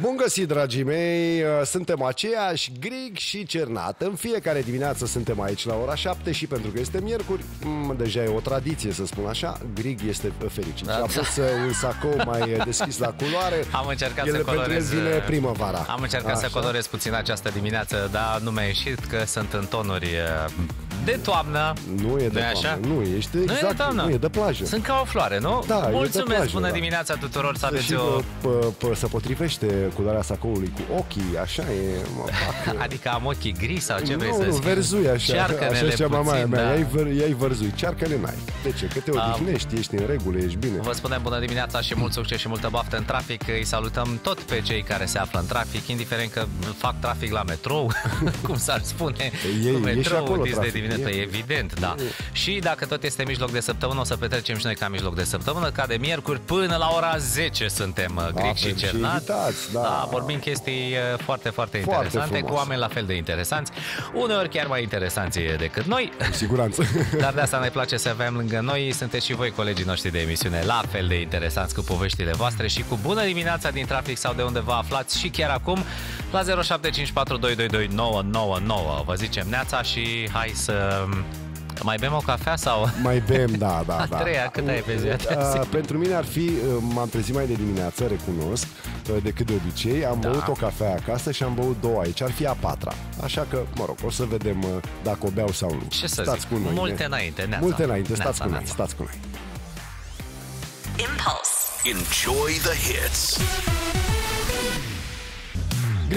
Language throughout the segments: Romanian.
Bun găsit, dragii mei! Uh, Suntem aceiași, Grig și Cernat. În fiecare dimineață suntem aici la ora 7 și pentru că este miercuri, m, deja e o tradiție să spun așa, Grig este fericit. Da, și a da. pus uh, un sacou mai deschis la culoare. Am încercat El să pentru el colorez vine uh, primăvara. Am încercat să Așa. colorez puțin această dimineață, dar nu mi-a ieșit că sunt în tonuri uh, de toamnă. Nu e de Nu-i toamnă, așa? nu, ești Nu e de exact, toamnă. nu e de plajă. Sunt ca o floare, nu? Da, e de Mulțumesc, plajă, bună da. dimineața tuturor, să aveți și o... pă, pă, să potrivește culoarea sacoului cu ochii, așa e, mă fac... Adică am ochii gri sau ce vrei nu, să nu, zic? verzui așa, Cearcă-ne-le așa zicea mamaia puțin, mea, da. i-ai, văr, i-ai vărzui, cearcă-le n-ai. De ce? Că te Am- odihnești, ești în regulă, ești bine. Vă spunem bună dimineața și mult succes și multă baftă în trafic. Îi salutăm tot pe cei care se află în trafic, indiferent că fac trafic la metrou, cum s-ar spune. E- cu e și metrou, acolo dis de trafic, dimineață, e. evident, da. Și dacă tot este mijloc de săptămână, o să petrecem și noi ca mijloc de săptămână, ca de miercuri până la ora 10 suntem uh, Gric și Avem și Cernat. invitați, da. da, vorbim chestii uh, foarte, foarte Foarte interesante, cu frumos. oameni la fel de interesanți, uneori chiar mai interesanți decât noi. Cu siguranță. Dar de asta ne place să avem lângă noi. Sunteți și voi, colegii noștri de emisiune, la fel de interesanți cu poveștile voastre și cu bună dimineața din trafic sau de unde vă aflați și chiar acum la 0754222999. Vă zicem neața și hai să mai bem o cafea sau... Mai bem, da, da, A da. treia, cât ai pe zi? Uh, Pentru mine ar fi, uh, m-am trezit mai de dimineață, recunosc, uh, decât de obicei. Am Da. băut o cafea acasă și am băut două aici. Ar fi a patra. Așa că, mă rog, o să vedem uh, dacă o beau sau nu. Ce să stați zic? cu noi. Multe ne- înainte, neața. Multe înainte, stați Neața, cu noi, neața. stați cu noi. Impulse. Enjoy the hits.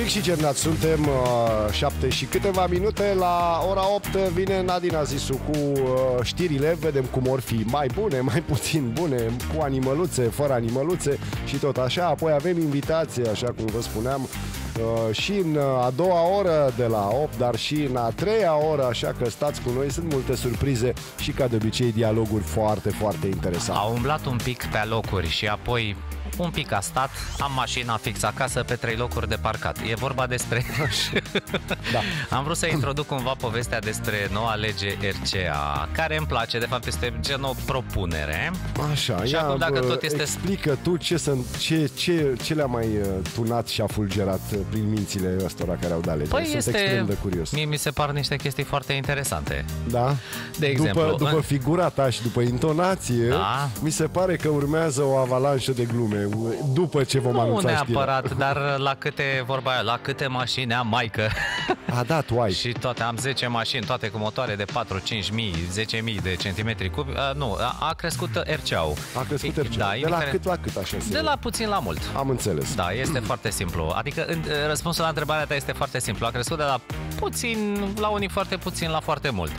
Gric și Cernat suntem uh, 7 și câteva minute la ora 8 vine Nadina Zisu cu uh, știrile, vedem cum or fi mai bune, mai puțin bune, cu animăluțe, fără animăluțe și tot așa. Apoi avem invitație, așa cum vă spuneam, uh, și în uh, a doua oră de la 8, dar și în a treia oră, așa că stați cu noi, sunt multe surprize și ca de obicei dialoguri foarte, foarte interesante. A umblat un pic pe locuri și apoi un pic a stat, am mașina fix acasă pe trei locuri de parcat. E vorba despre... Da. Am vrut să introduc cumva povestea despre noua lege RCA, care îmi place, de fapt este gen o propunere. Așa, Și ia, acum dacă bă, tot este- explică tu ce, sunt, ce, ce, ce le-a mai uh, tunat și a fulgerat uh, prin mințile ăstora care au dat legea. Păi Sunt este... extrem de curios. Mie mi se par niște chestii foarte interesante. Da? De după, exemplu, după în- figura ta și după intonație, Da. mi se pare că urmează o avalanșă de glume uh, după ce vom Nu anunța știrea. neapărat, dar la câte, vorba aia, la câte mașini am maică A, da, tu ai. și toate, am 10 mașini, toate cu motoare de 4-5 mii, 10 mii de centimetri cubi, uh, nu, a, a crescut RCA-ul. A crescut E- RCA. Da, de la indiferent- cât la cât, așa se... De la puțin la mult. Am înțeles. Da, este foarte simplu. Adică în, răspunsul la întrebarea ta este foarte simplu. A crescut de la puțin, la unii foarte puțin, la foarte mult.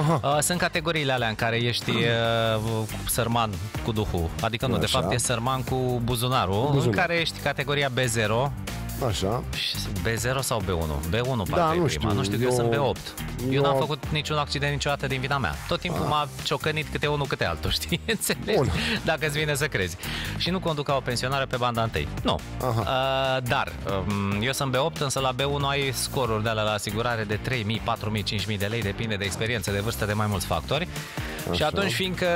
Aha. Uh, Sunt categoriile alea în care ești uh, sărman cu duhul. Adică nu, de Așa. fapt e sărman cu buzunarul, Cu buzunar. în care ești categoria B0. Așa. Și B0 sau B1? B1 parcă Da, e nu prima. știu, Nu știu, eu, eu- sunt B8. Eu, eu- n-am făcut niciun accident niciodată din vina mea. Tot timpul m-a ciocănit câte unul, câte altul, știi? Înțelegi? Bun. Dacă îți vine să crezi. Și nu conduc ca o pensionară pe banda întâi. Nu. Aha. Uh, dar, um, eu sunt B8, însă la B1 ai scoruri de alea la asigurare de 3.000, 4.000, 5.000 de lei, depinde de experiență, de vârstă, de mai mulți factori. Și Așa. atunci, fiindcă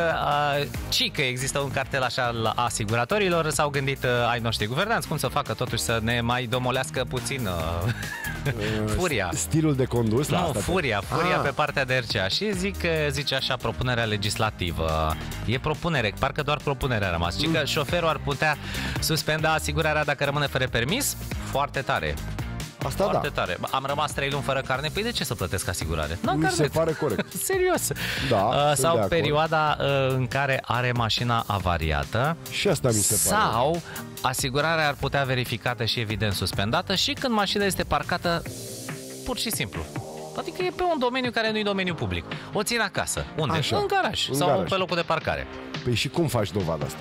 uh, ci că există un cartel așa la asiguratorilor, s-au gândit uh, ai noștri guvernanți cum să facă totuși să ne mai domolească puțin uh, furia. Stilul de condus la Nu, asta. te- furia, furia Ah. pe partea de RCA Și zic, că zice așa, propunerea legislativă E propunere, parcă doar propunerea a rămas Și Mm. că șoferul ar putea suspenda asigurarea dacă rămâne fără permis Foarte tare Asta Foarte da. tare Am rămas 3 luni fără carne, păi de ce să plătesc asigurare? Nu am Mi se carnet. pare corect. Serios Da, Uh, sunt de Sau acord. perioada uh, în care are mașina avariată Și asta mi se pare. sau asigurarea ar putea verificată și evident suspendată și când mașina este parcată pur și simplu. Adică e pe un domeniu care nu e domeniu public. O țin acasă. Unde? Așa. În garaj. În sau garaj. pe locul de parcare. Păi și cum faci dovada asta?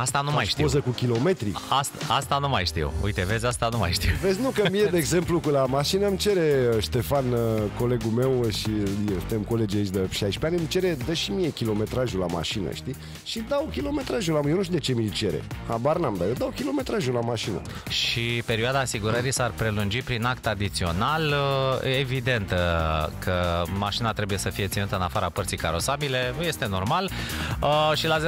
Asta nu mai Faci știu. poză cu kilometri? Asta, asta nu mai știu. Uite, vezi, asta nu mai știu. Vezi, nu, că mie, de exemplu, cu la mașină îmi cere uh, Ștefan, uh, colegul meu și uh, suntem colegi aici de 16 ani, îmi cere, dă și mie kilometrajul la mașină, știi? Și dau kilometrajul la Eu nu știu de ce mi-l cere. Habar n-am, dar eu dau kilometrajul la mașină. Și perioada asigurării s-ar prelungi prin act adițional. Evident uh, că mașina trebuie să fie ținută în afara părții carosabile, este normal. Uh, Și la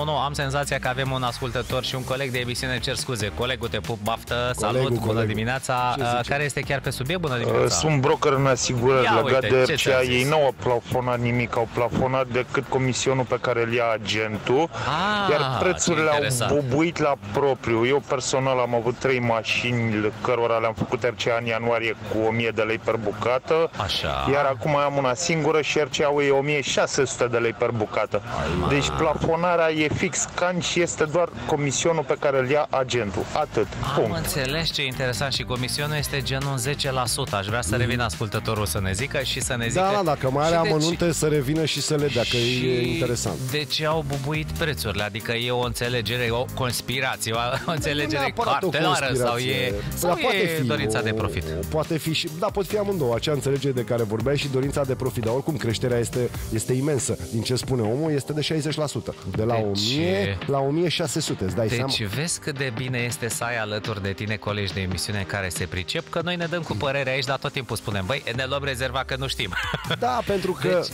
1999 am senzația că avem un ascultător și un coleg de emisiune, cer scuze. Colegul te pup, baftă, salut, bună colegul. dimineața. Ce Uh, zice? Care este chiar pe subiect? Bună Uh, dimineața. Sunt broker în asigurări Ia legat uite, de ce ți-a RCA. zis? Ei nu au plafonat nimic, au plafonat decât comisionul pe care îl ia agentul, Ah, iar prețurile ce au interesant. bubuit la propriu. Eu personal am avut trei mașini cărora le-am făcut RCA în ianuarie cu 1000 de lei per bucată, Așa. iar acum am una singură și RCA-ul e 1600 de lei per bucată. Deci plafonarea e fix can și este doar comisionul pe care îl ia agentul. Atât. Am Punct. înțeles ce interesant și comisionul este genul 10%. Aș vrea să revină ascultătorul să ne zică și să ne zică... Da, da, dacă mai are și de ce- amănunte să revină și să le dea, că și e interesant. de ce au bubuit prețurile? Adică e o înțelegere, o conspirație, o înțelegere neapărat o cartelară sau conspirație. e, sau Dar poate e fi dorința o- de profit? Poate fi și, da, pot fi amândouă, acea înțelegere de care vorbeai și dorința de profit, dar oricum creșterea este, este imensă. Din ce spune omul, este de 60%. De la Deci- 1000 la 1600, îți dai seama? Deci vezi cât de bine este să ai alături de tine colegi de emisiune care se pricep, că noi ne dăm cu părere aici, dar tot timpul spunem, băi, ne luăm rezerva că nu știm. Da, pentru că... Deci,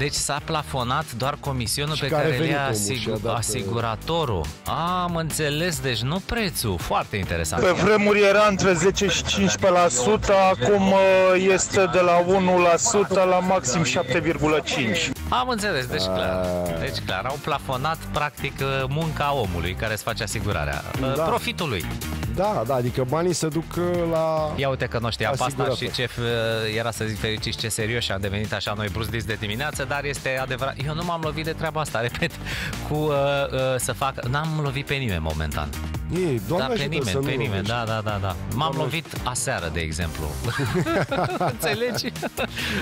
deci s-a plafonat doar comisionul Și pe care care a le venit ia omul și a asigur, dat, uh, asiguratorul. Am înțeles, deci nu prețul. Foarte interesant. Pe vremuri era între 10 și 15%, acum uh, este de la 1% la maxim 7,5%. Am înțeles, deci clar. Ah. Deci clar, au plafonat practic uh, munca omului care îți face asigurarea. Uh, Da. Profitul lui. Da, da, adică banii se duc uh, la... Ia uite că nu știam pe asta Asigurator. și ce uh, era să zic fericiți ce serios și am devenit așa noi brusdiți de dimineață, dar este adevărat. Eu nu m-am lovit de treaba asta, repet, cu uh, uh, să fac... N-am lovit pe nimeni momentan. Ei, Da, doamne pe ajută să nimeni, nu pe nimeni, lovești. da, da, da, da. M-am Doamne lovit aseară, de exemplu. Înțelegi?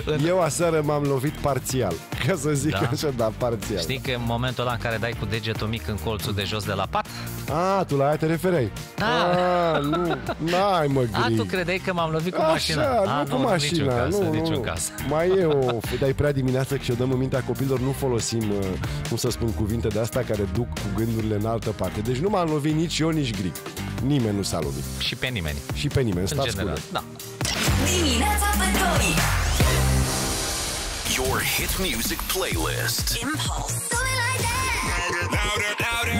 În- Eu aseară m-am lovit parțial, ca să zic Da? așa, da, parțial. Știi că în momentul ăla în care dai cu degetul mic în colțul de jos de la pat, A, tu la aia te refereai? Da. A, nu, n-ai mă a, gri. tu credeai că m-am lovit cu Așa, mașina. a, nu cu mașina, niciun caz, nu, niciun nu. caz. Mai e o... Dar e prea dimineață că și-o dăm în mintea copilor, nu folosim, uh, cum să spun, cuvinte de astea care duc cu gândurile în altă parte. Deci nu m-am lovit nici eu, nici Grig. Nimeni nu s-a lovit. Și pe nimeni, Și pe nimeni, în stați general. cu Da. Dimineața Petrovii Your hit music playlist. Impulse like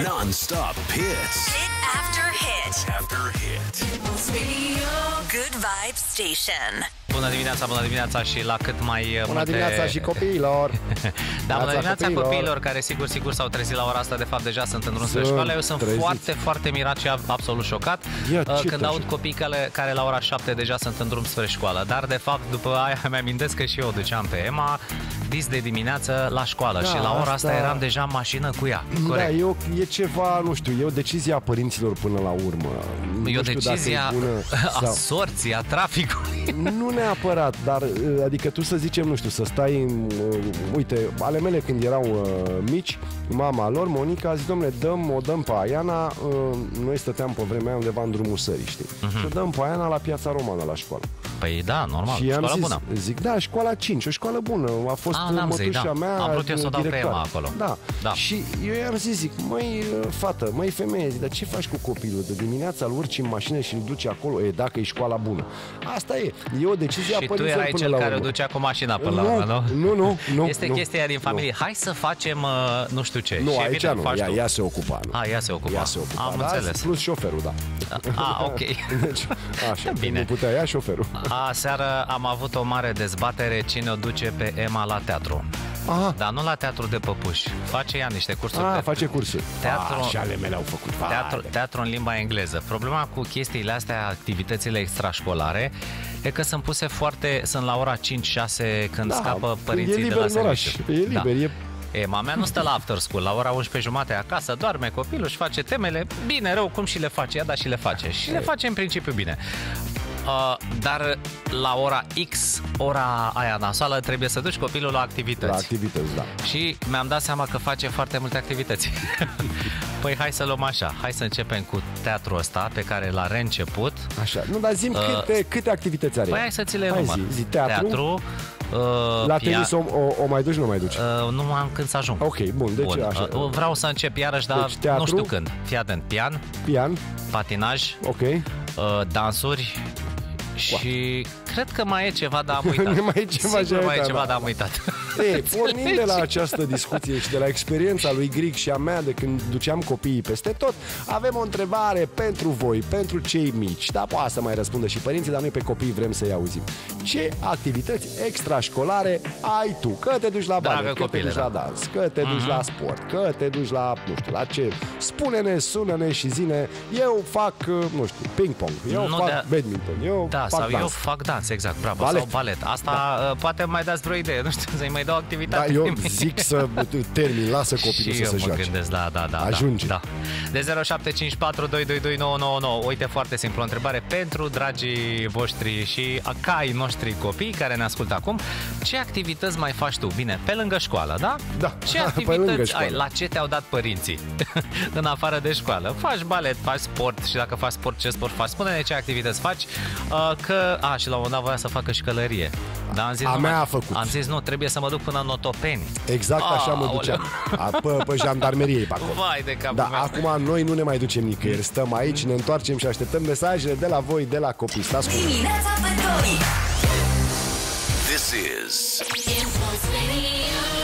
Non-stop hits. Hit after hit After hit. Radio Good Vibes Station Bună dimineața, bună dimineața și la cât mai uh, Bună multe... dimineața și copiilor! Da, bună Dimineața dimineața copiilor. copiilor. care sigur, sigur s-au trezit la ora asta, de fapt deja sunt în drum spre Sunt școală. Eu sunt treziți. foarte, foarte mirat și absolut șocat Ia, uh, ce când te aud așa? copii care, care la ora 7 deja sunt în drum spre școală. Dar de fapt după aia mi-amintesc că și eu o duceam pe Emma dis de dimineață la școală Da, și la ora asta asta- eram deja în mașină cu ea. Da, Corect. e, o, e ceva, nu știu, e o decizie a părinților până la urmă. Nu E o știu decizie dacă a, e bună a sau... sorții, a traficului. Nu neapărat, dar uh, adică tu să zicem, nu știu, să stai în, uh, uite, ale mele când erau uh, mici, mama lor, Monica, a zis, domnule, dăm, o dăm pe Aiana, uh, noi stăteam pe vremea aia undeva în drumul sării, știi? Și o dăm pe Aiana la piața romană la școală. Păi da, normal, și am școala zis, bună. zic, da, școala 5, o școală bună, a fost Ah, n-am zis, mătușa da. mea Am vrut eu să o dau pe directoare. Emma acolo. Da. Da. și eu i-am zis, zic, măi, uh, fată, măi, femeie, zic, dar ce faci cu copilul? De dimineața îl urci în mașină și îl duci acolo, e, dacă e școala bună. Asta e, e o decizie a Și tu părinților erai până cel la care o urmă. ducea cu mașina până Nu, la urmă, nu? nu, nu, nu, Este nu, chestia din nu. familie. Hai să facem uh, nu știu ce. Nu, și aici evident, nu, faci ea, tu. ea se ocupa. Nu. A, ea se ocupa. Ea se ocupa, Am da, înțeles. plus șoferul, da. A, ok. Deci, așa, Bine. Bine. nu putea ea șoferul. A, seară am avut o mare dezbatere cine o duce pe Emma la teatru. Aha, Dar nu la teatru de păpuși. Face ea niște cursuri a, de face cursuri. Teatru- A, și ale mele au făcut. Vai, teatru, teatru în limba engleză. Problema cu chestiile astea, activitățile extrașcolare, e că sunt puse foarte, sunt la ora 5-6 când Da, scapă e părinții de liber la în oraș. serviciu. E liber, e E, mama nu stă la after school, la ora 11 jumate acasă, doarme copilul, își face temele, bine, rău, cum și le face ea, dar și le face. Și le face în principiu bine. Uh, dar la ora X, ora aia nasoală, trebuie să duci copilul la activități. la activități, da. Și mi-am dat seama că face foarte multe activități. păi hai să luăm așa, hai să începem cu teatrul ăsta pe care l-a reînceput. Așa. Nu, dar zim Uh, câte, câte activități are Păi ea? hai să ți le Hai număr. zi, zi, teatru, teatru uh, la pia- tenis o, o, o mai duci, nu mai duci? Uh, nu am când să ajung. Ok, bun, deci așa. Uh, vreau să încep iarăși, dar Deci, teatru? nu știu când. Fii atent, pian, Pian, patinaj, ok. uh, dansuri și cred că mai e ceva, dar am uitat. Mai e ceva Sigur ce ai mai e uitat, ceva, da. dar am uitat. Ei, pornind de la această discuție și de la experiența lui Gric și a mea de când duceam copiii peste tot, avem o întrebare pentru voi, pentru cei mici. Da, poate să mai răspundă și părinții, dar noi pe copii vrem să-i auzim. Ce activități extrașcolare ai tu? Că te duci la Dragă balet, că te copile, duci da. la dans, că te duci la sport, că te duci la, nu știu, la ce. Spune-ne, sună-ne și zine, eu fac, uh, nu știu, ping-pong, eu Nu fac de- badminton, eu Da, fac sau dans. eu fac dans, exact, bravo, Balet. sau balet. Asta da. poate mai dați vreo idee, nu știu, să-i mai dau Da, activitate. eu zic să termin, lasă copilul și să eu se mă joace. gândesc, da, da, da. Ajunge. Da, da. De 0754 222 999. Uite, foarte simplu, o întrebare pentru dragii voștri și caii noștri copii care ne ascultă acum. Ce activități mai faci tu? Bine, pe lângă școală, da? Da, Ce pe lângă activități școală. ai? La ce te-au dat părinții în afară de școală? Faci balet, faci sport și dacă faci sport, ce sport faci? Spune-ne ce activități faci. Uh, că, a, și la un moment dat voia să facă și șcălărie. Da, am zis, A nu mea mai- a făcut. Am zis, nu, trebuie să mă duc până în Otopeni. Exact așa mă Aoleu. duceam. A, pe, pe jandarmerie pe acolo. Vai de capul Da, meu. acum noi nu ne mai ducem nicăieri. Stăm aici, ne întoarcem și așteptăm mesajele de la voi, de la copii. Stați cu noi. Dimineața Bătălii. This is Influence Radio.